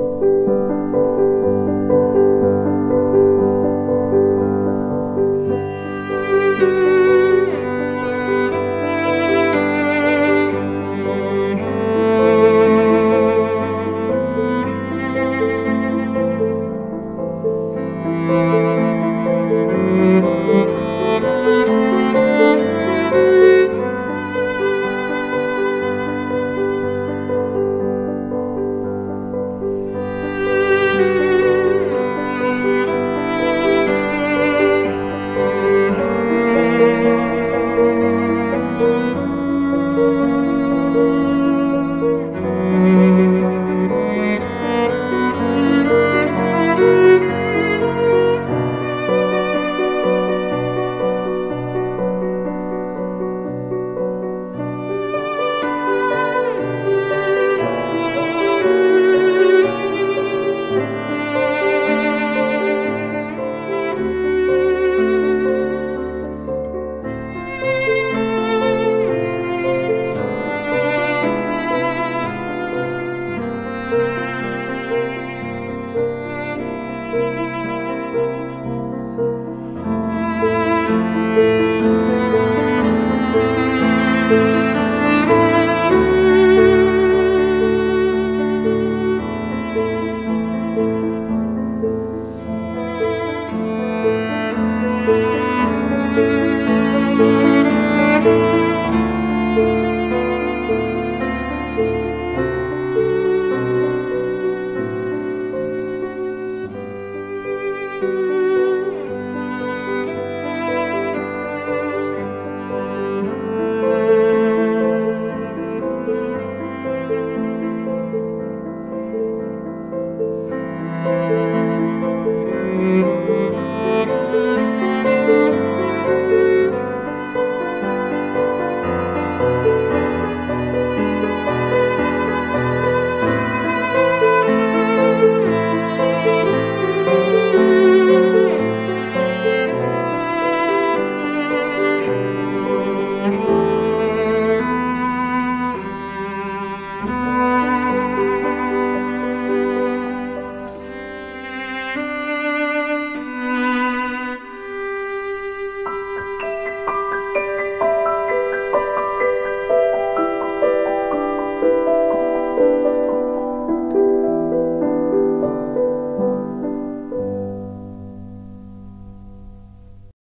you you.